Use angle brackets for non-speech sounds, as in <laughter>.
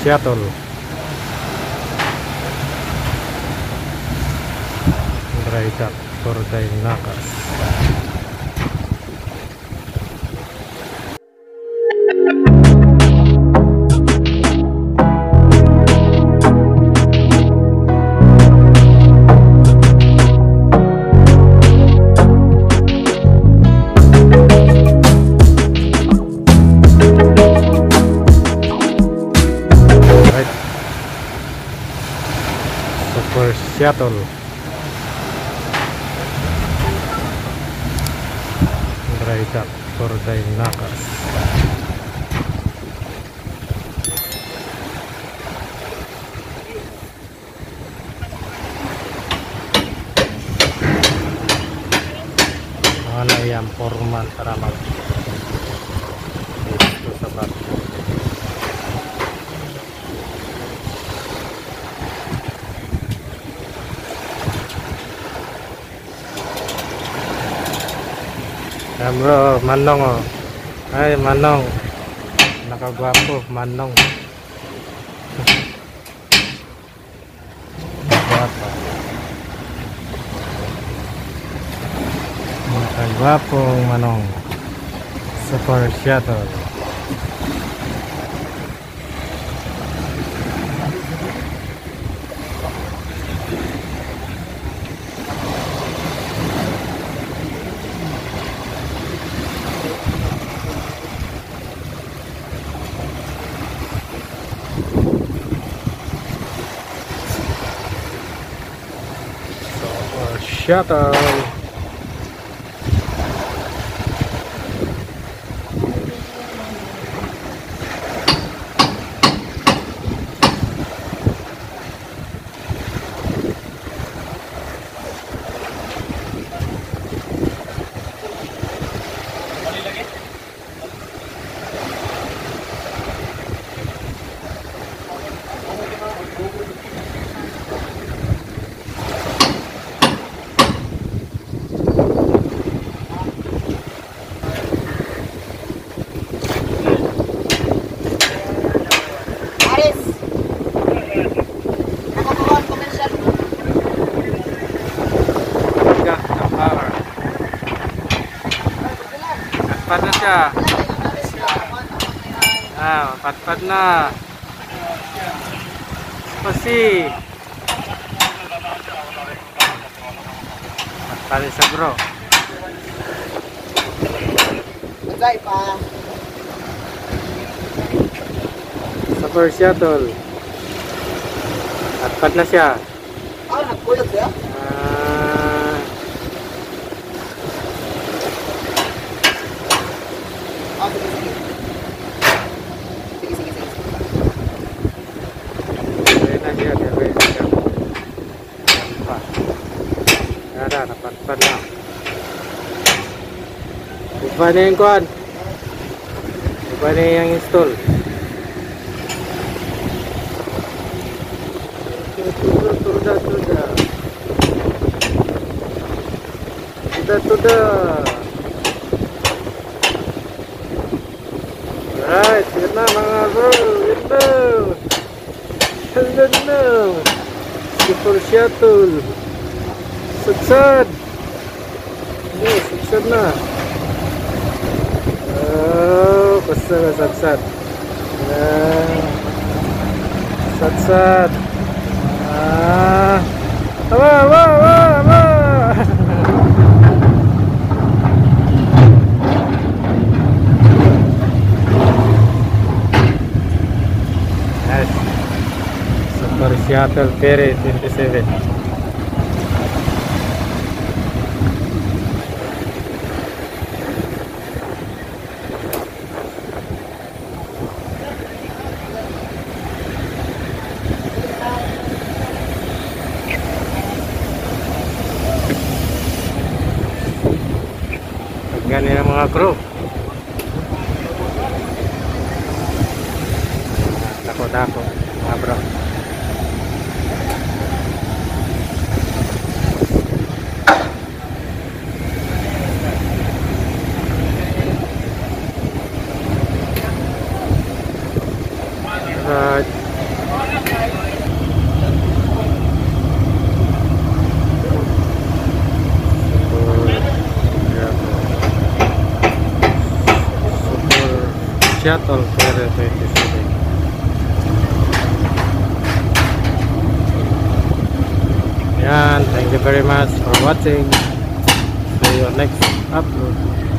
Seattle Derajat Kordai Nakas Seattle. Derajat Kordai Nakas Mana yang formal teramal Itu bro, Manong oh. Hai Manong. Nakagwapo, Manong. Gwapo. Nakagwapo, Manong. Super Shuttle. Super Patpad na siya. Ah, patpad na. Pasi. Patpad na siya bro. Magsay pa. Super Seattle. Patpad na siya. Ah, nagpulot siya? Ah, Iba na yung kuhan. Iba na yung install. Tuda, tuda. Tuda, tuda. Alright, na mga bro. Hello na. Super Shuttle. Sadsad. Oh, sadsad na. Oh, basta na sadsad. Ah, sadsad. Ah. Awa, awa, awa, awa. Yes. <laughs> Super Seattle Ferry 27. nilang mga crew. Seattle Fair 2020 yan thank you very much for watching. See you next upload